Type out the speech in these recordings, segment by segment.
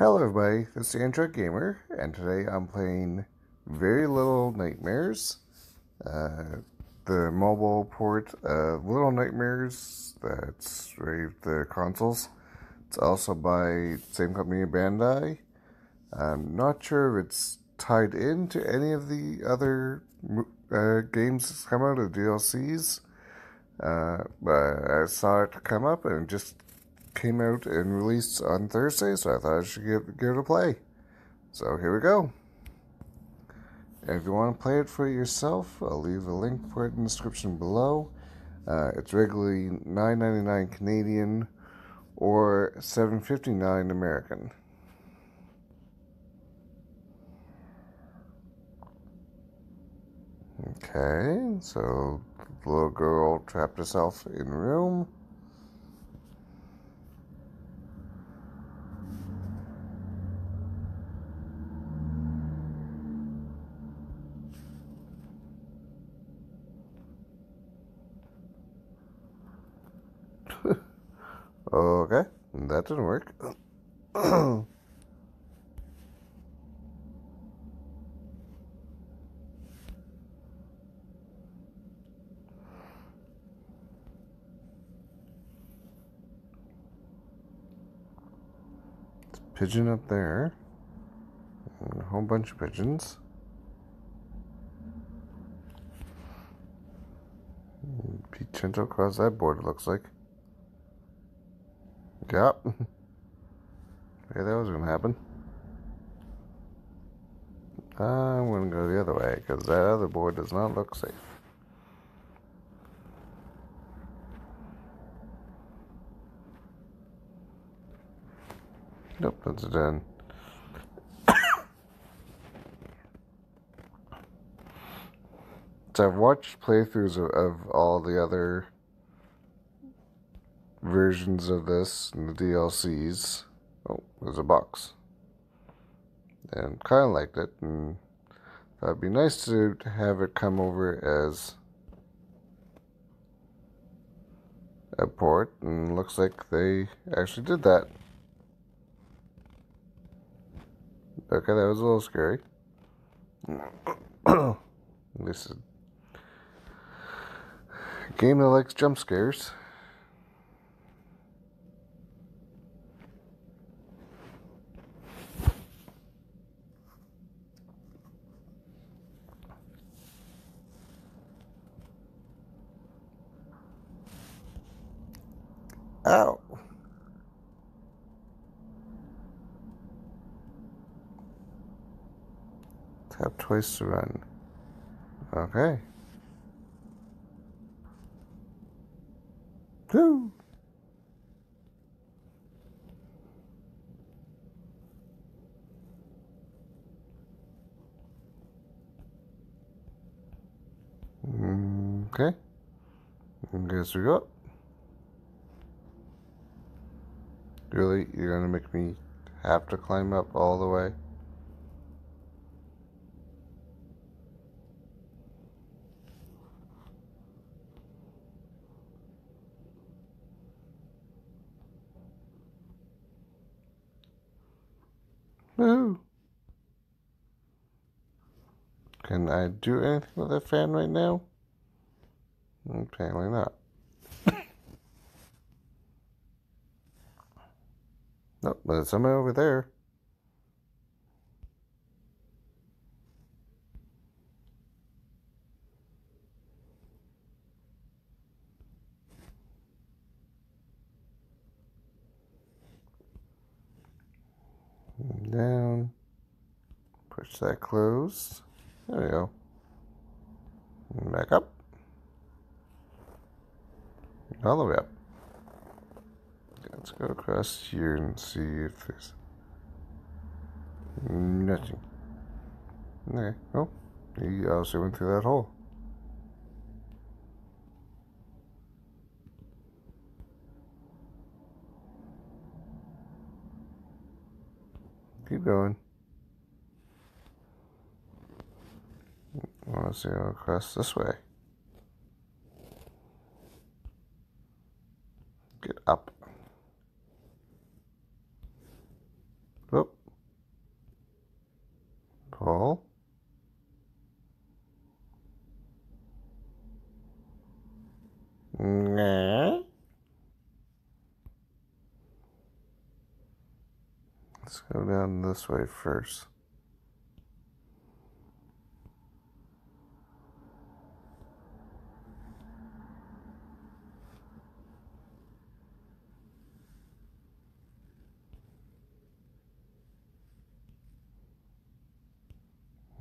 Hello everybody, this is Android Gamer, and today I'm playing Very Little Nightmares, uh, the mobile port of Little Nightmares that's rated the consoles. It's also by same company Bandai. I'm not sure if it's tied into any of the other uh, games that's come out of DLCs, uh, but I saw it come up and just came out and released on Thursday, so I thought I should give, give it a play. So here we go. And if you want to play it for yourself, I'll leave a link for it in the description below. Uh, it's regularly $9.99 Canadian or $7.59 American. Okay, so the little girl trapped herself in a room. Okay, that didn't work. pigeon up there. A whole bunch of pigeons. Pichento across that board, it looks like. Yep. Yeah, that was going to happen. I'm going to go the other way because that other board does not look safe. Nope, that's done. so I've watched playthroughs of, of all the other versions of this and the DLCs. Oh, there's a box. And kind of liked it, and that'd be nice to have it come over as a port, and looks like they actually did that. Okay, that was a little scary. this is a game that likes jump scares. Ow. Tap twice to run. Okay. Woo! Mm, okay. Guess we go. Really? You're gonna make me have to climb up all the way? Woo! Can I do anything with that fan right now? Apparently not. Nope, but there's somebody over there. Down. Push that close. There we go. Back up. All the way up. Let's go across here and see if there's nothing. Okay. Oh, he also went through that hole. Keep going. I want to see across this way. Get up. Oh. Paul? Nah. Let's go down this way first.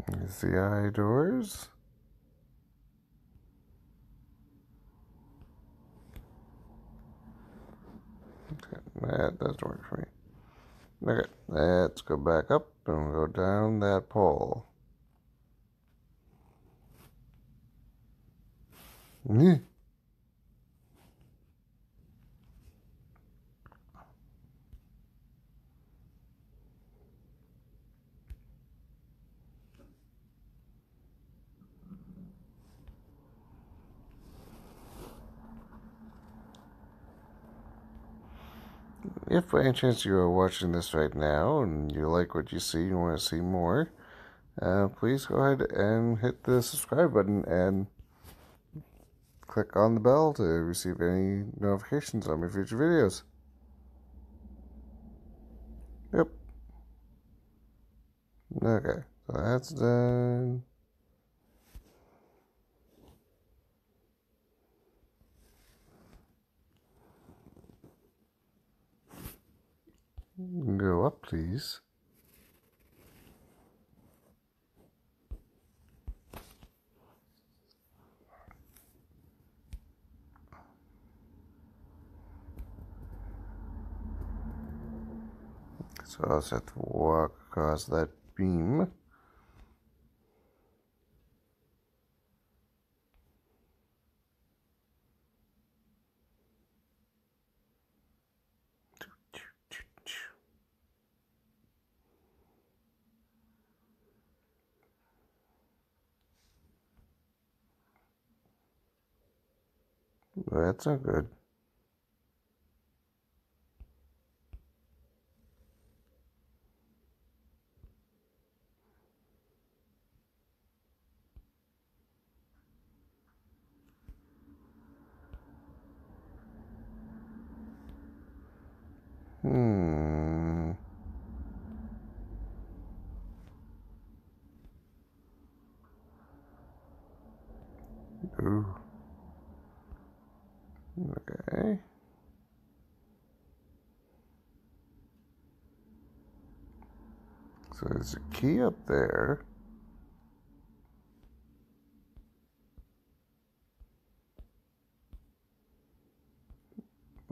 Here's the eye doors. Okay, that doesn't work for me. Okay, let's go back up and go down that pole. Hmm. If by any chance you are watching this right now and you like what you see and want to see more, uh, please go ahead and hit the subscribe button and click on the bell to receive any notifications on my future videos. Yep. Okay, so that's done. Go up, please. So just have to walk across that beam. That's not good. So there's a key up there.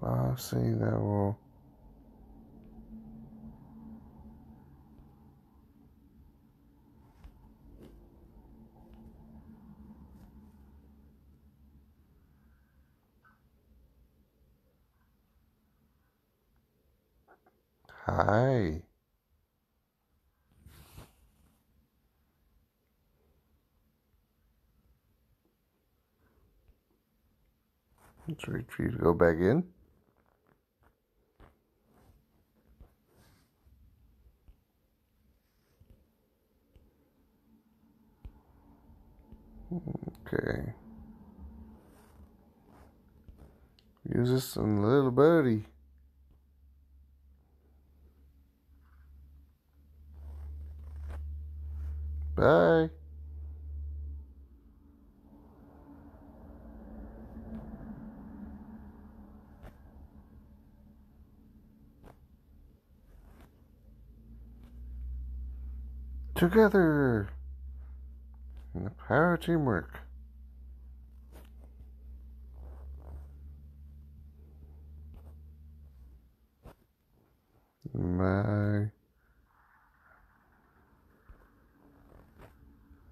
Ah, see, that will... Hi. Let's wait go back in. Okay. Use this on little birdie. Bye. Together. In the power of teamwork. My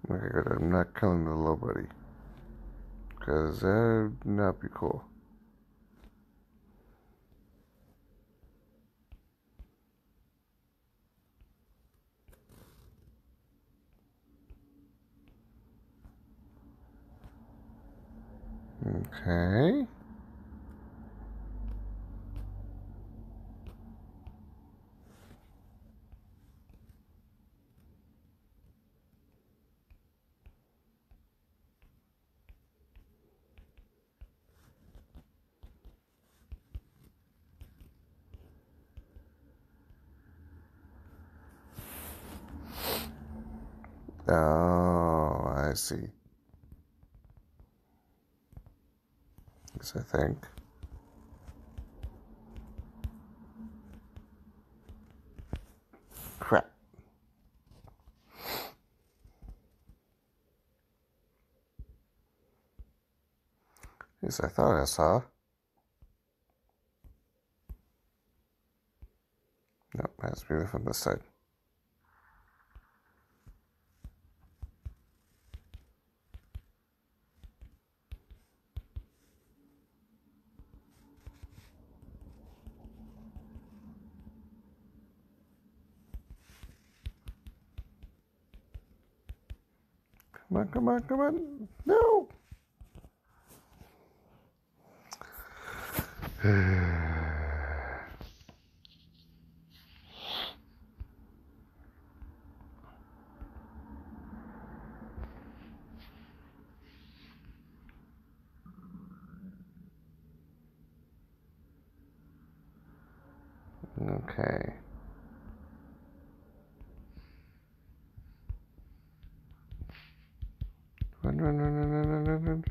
Okay, good. I'm not killing the low buddy. Because that would not be cool. Okay. Oh, I see. I think. Crap. Yes, I thought I saw. Nope, has to be from this side. Come on, come on, come on. No. okay. Run, run, run, run, run, run, run.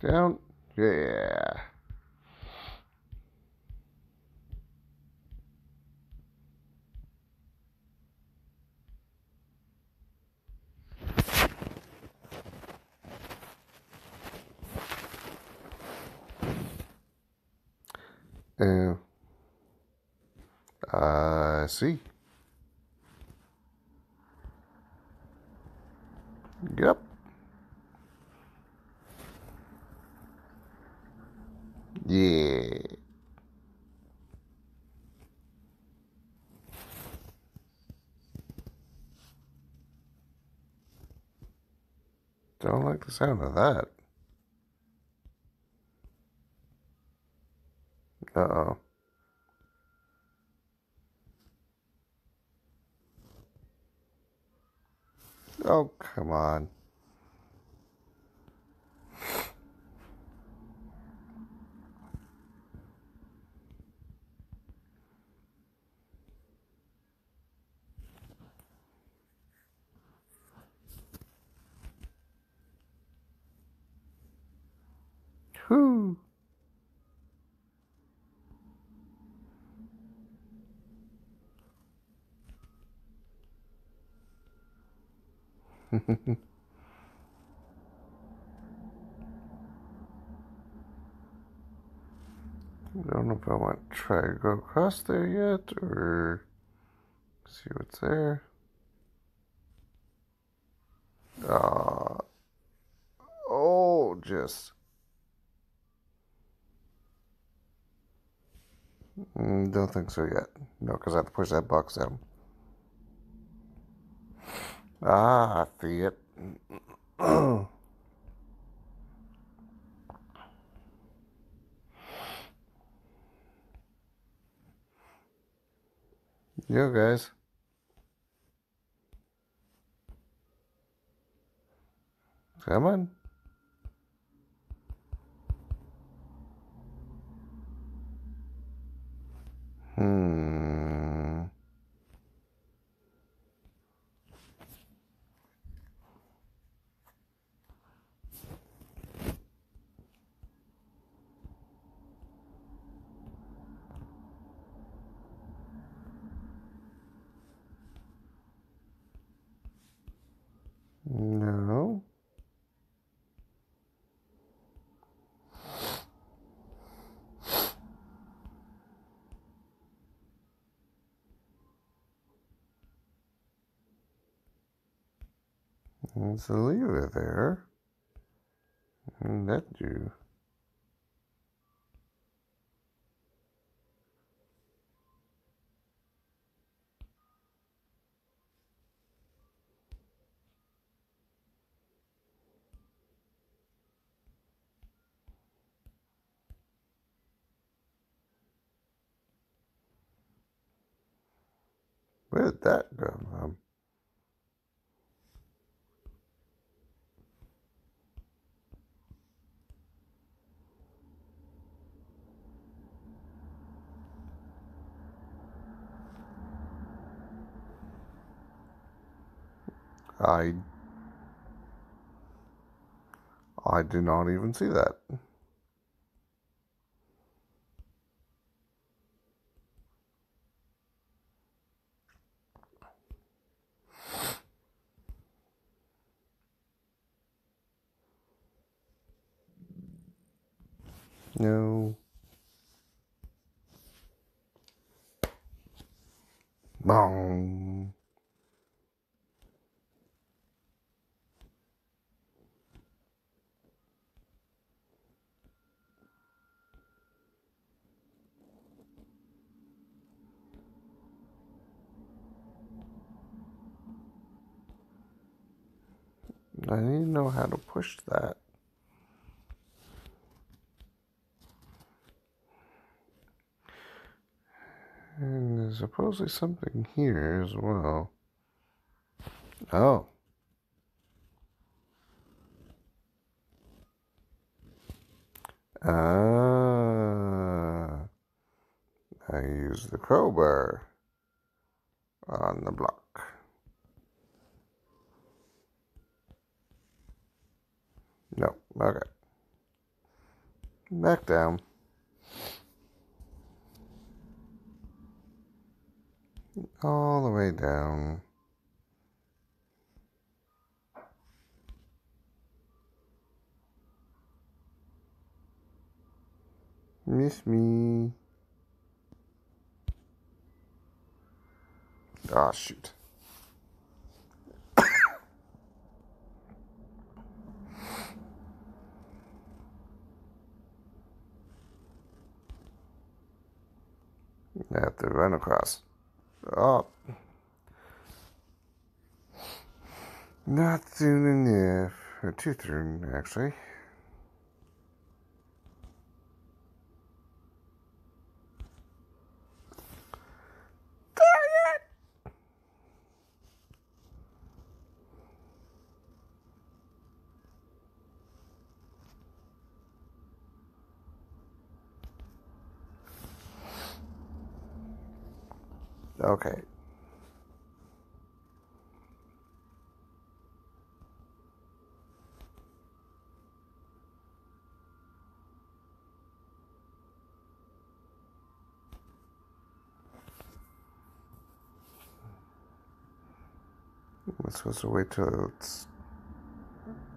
Down. Yeah. Uh, I see. Yep. Yeah. Don't like the sound of that. Uh oh. Come on. Whew. I don't know if I want to try to go across there yet or see what's there. Uh, oh, just. Mm, don't think so yet. No, because I have to push that box down. Ah, I see it. Yo, guys. Come on. Hmm. No. Let's leave it there. And that do. Where did that go? Um, I I did not even see that. No. Bong. I need to know how to push that. And there's supposedly something here as well. Oh. Ah. I use the crowbar on the block. No, okay. Back down. All the way down. Miss me. Ah, oh, shoot. I have to run across. Oh. Not soon enough. Too soon, actually. Okay. I'm supposed to wait till it's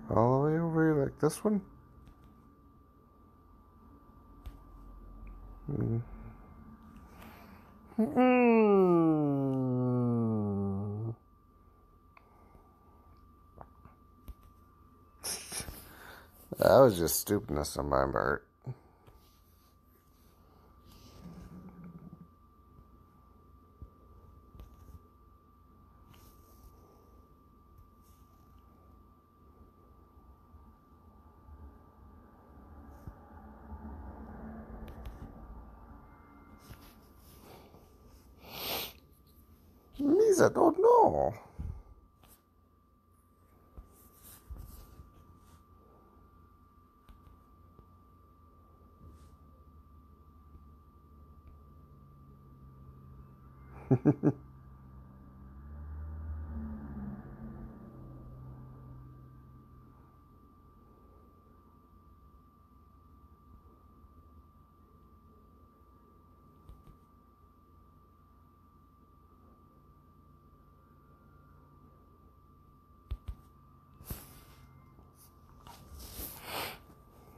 all the way over here like this one? Mm. That was just stupidness on my part. I don't know. Come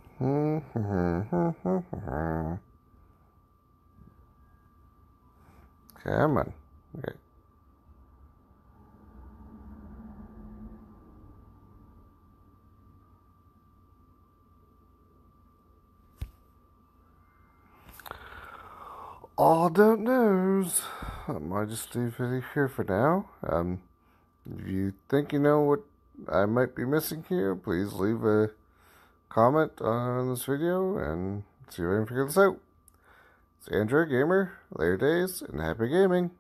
hmm, hmm, hmm, on. Okay. All don't knows. I might just leave it here for now. Um, if you think you know what I might be missing here, please leave a comment on this video and see if I can figure this out. It's Android Gamer, later days, and happy gaming.